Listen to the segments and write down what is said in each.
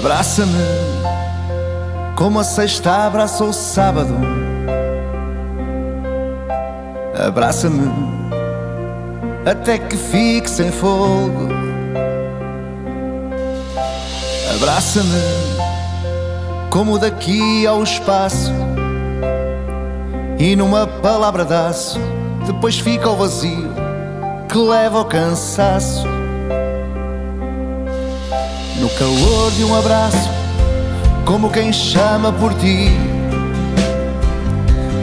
Abraça-me como a sexta abraça o sábado. Abraça-me até que fique sem fogo. Abraça-me como daqui ao espaço. E numa palavra daço, depois fica o vazio que leva ao cansaço. No calor de um abraço, como quem chama por ti,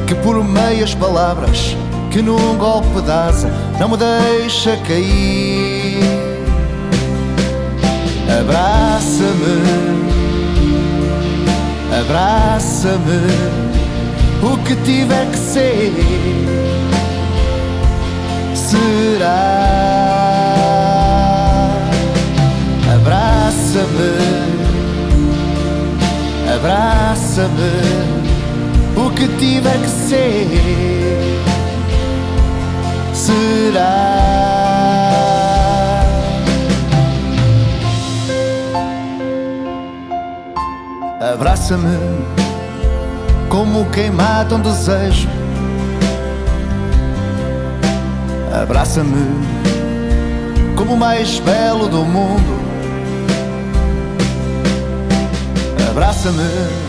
que por meias palavras, que num golpe de asa não me deixa cair. Abraça-me, abraça-me o que tiver que ser será. Abraça-me, o que tiver que ser será. Abraça-me como quem mata um desejo. Abraça-me como o mais belo do mundo. Abraça-me,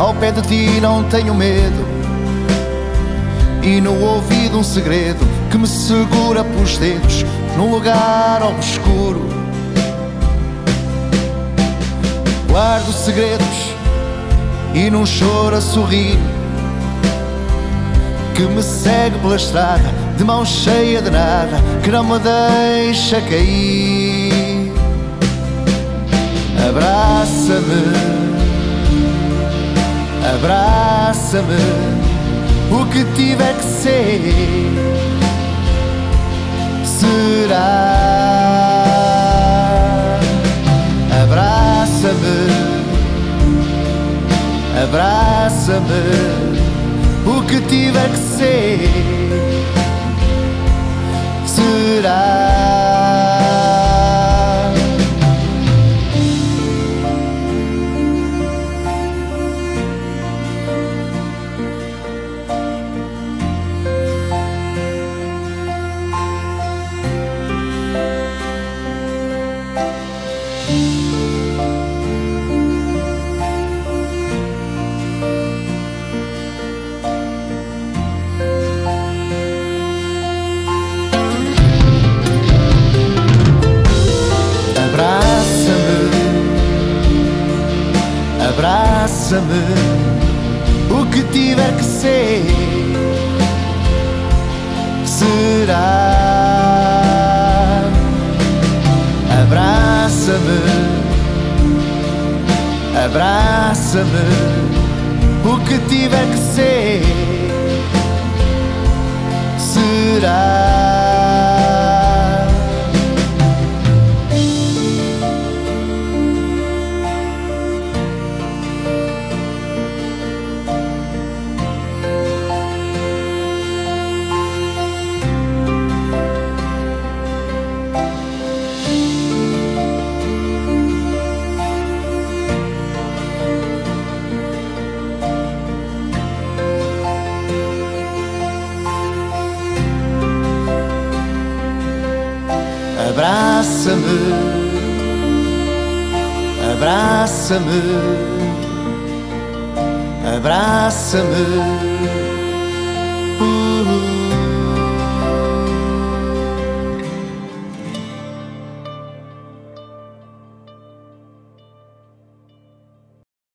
ao pé de ti não tenho medo. E no ouvido um segredo que me segura pelos dedos num lugar obscuro. Guardo segredos e num choro a sorrir que me segue pela estrada de mão cheia de nada que não me deixa cair. Abraça-me, abraça-me, o que tiver que ser será. Abraça-me, o que tiver que ser será. Abraça-me, o que tiver que ser. Será. Abraça-me, abraça-me, o que tiver que ser Abraça-me, abraça-me, abraça-me. Uh -uh.